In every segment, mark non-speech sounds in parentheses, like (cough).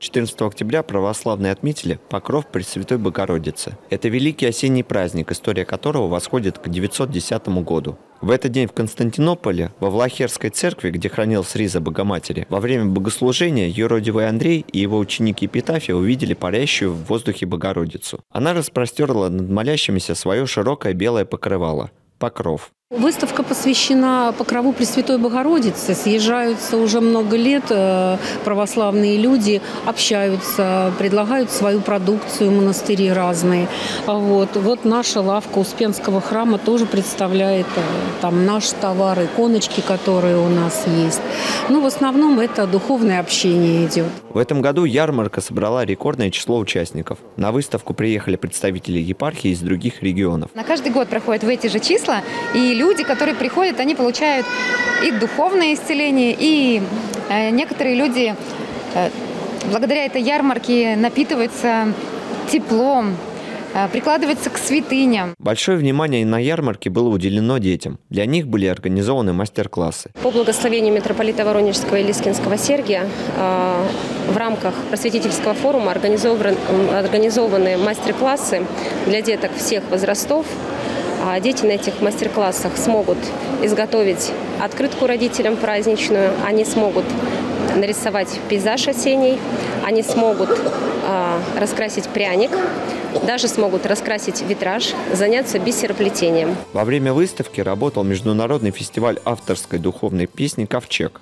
14 октября православные отметили Покров Пресвятой Богородицы. Это великий осенний праздник, история которого восходит к 910 году. В этот день в Константинополе, во Влахерской церкви, где хранилась риза Богоматери, во время богослужения юродивый Андрей и его ученик Епитафия увидели парящую в воздухе Богородицу. Она распростерла над молящимися свое широкое белое покрывало – покров. Выставка посвящена Покрову Пресвятой Богородицы. Съезжаются уже много лет э, православные люди, общаются, предлагают свою продукцию, монастыри разные. Вот, вот наша лавка Успенского храма тоже представляет э, там наш товар, иконочки, которые у нас есть. Ну, в основном это духовное общение идет. В этом году ярмарка собрала рекордное число участников. На выставку приехали представители епархии из других регионов. На каждый год проходят в эти же числа, и люди, которые приходят, они получают и духовное исцеление, и э, некоторые люди э, благодаря этой ярмарке напитываются теплом, э, прикладываются к святыням. Большое внимание на ярмарке было уделено детям. Для них были организованы мастер-классы. По благословению митрополита Воронежского и Лискинского Сергия в рамках просветительского форума организованы мастер-классы для деток всех возрастов дети на этих мастер-классах смогут изготовить открытку родителям праздничную, они смогут нарисовать пейзаж осенний, они смогут э, раскрасить пряник, даже смогут раскрасить витраж, заняться бисероплетением. Во время выставки работал международный фестиваль авторской духовной песни «Ковчег».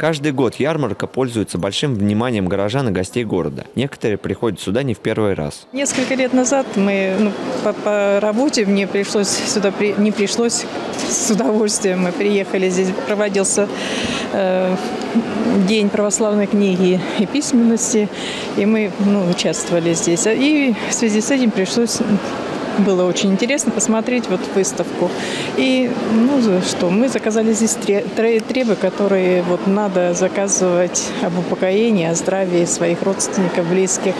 Каждый год ярмарка пользуется большим вниманием горожан и гостей города. Некоторые приходят сюда не в первый раз. Несколько лет назад мы ну, по, по работе мне пришлось сюда при, не пришлось с удовольствием мы приехали здесь проводился э, день православной книги и письменности и мы ну, участвовали здесь и в связи с этим пришлось было очень интересно посмотреть вот выставку. И, ну, что, мы заказали здесь требы, которые вот надо заказывать об упокоении, о здравии своих родственников, близких.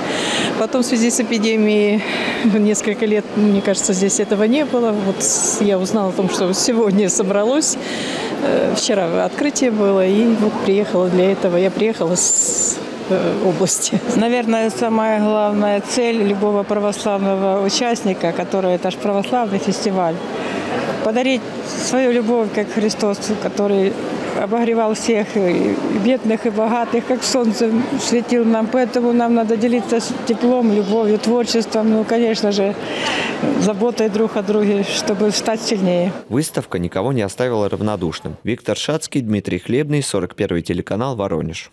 Потом в связи с эпидемией несколько лет, мне кажется, здесь этого не было. Вот я узнала о том, что сегодня собралось. Э, вчера открытие было, и вот приехала для этого. Я приехала с области. (laughs) Наверное, самая главная цель любого православного участника, который это же православный фестиваль, подарить свою любовь, как Христос, который обогревал всех, и бедных, и богатых, как солнце светил нам. Поэтому нам надо делиться теплом, любовью, творчеством, ну, конечно же, заботой друг о друге, чтобы стать сильнее. Выставка никого не оставила равнодушным. Виктор Шацкий, Дмитрий Хлебный, 41 телеканал «Воронеж».